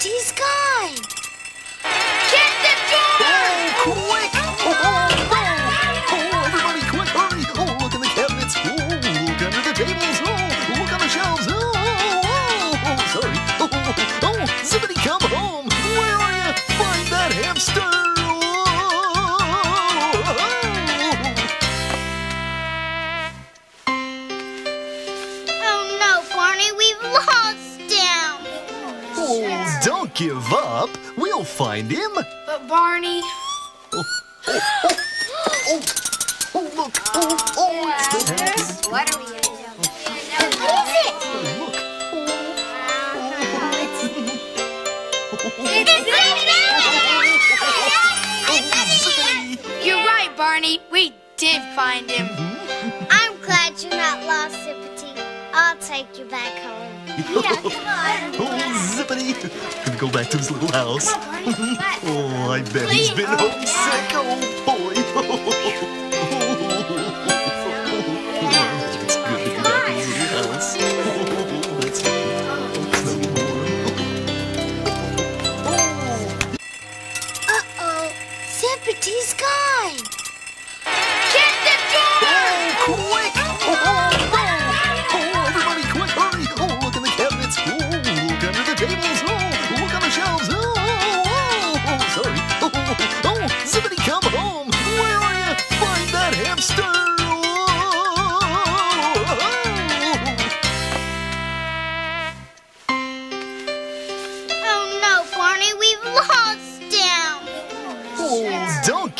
Zippity's Guide. Don't give up. We'll find him. But Barney, Oh, look. Oh, oh, it's still happening. what are we gonna do? What is it? Look. You're right, Barney. We did find him. I'm glad you're not lost, Zippity. Take you back home. Yeah, come on. Oh, zippity! Gonna go back to his little house. What? Oh, I bet he's been homesick. Oh, boy.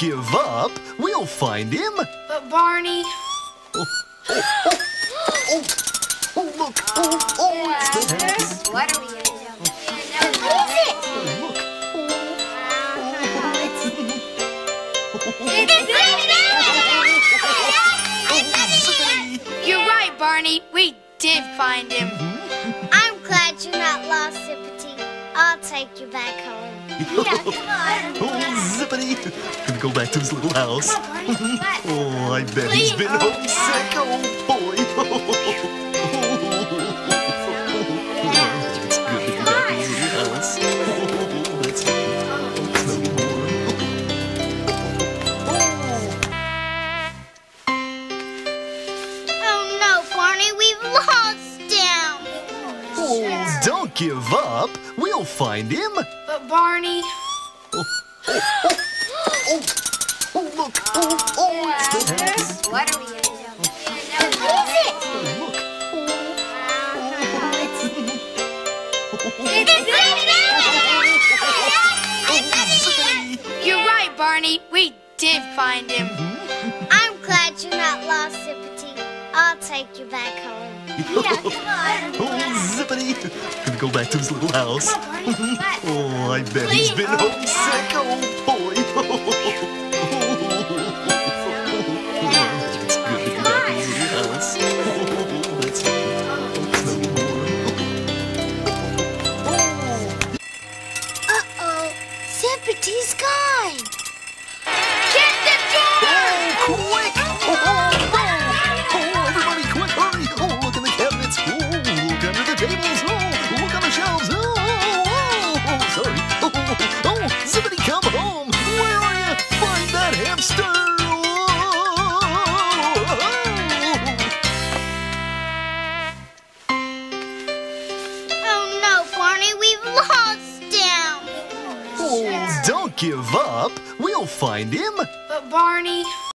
give up. We'll find him. But Barney, Oh, look. Oh, oh, it's still happening. what are we gonna do? What is it? Look. You're right, Barney. We did find him. I'm glad you're not lost, Zippity. I'll take you back home. Yeah, come on. Oh, go back to his little house. Barney. Oh, I bet he's been homesick. Oh, boy. It's good to be back in his little house. Oh, Oh no, Barney, we've lost him. Oh, don't give up. We'll find him. But Barney, Oh, look. Oh, oh, it's still happening. what are we gonna do? What is it? Look. You're right, Barney. We did find him. Mm-hmm. I'm glad you're not lost, Zippity. I'll take you back home. Yeah, come on. Oh, zippity! Gonna go back to his little house. Barney. Oh, I bet he's been homesick. Oh, boy. Zippity's Guide. Give up. We'll find him. But Barney,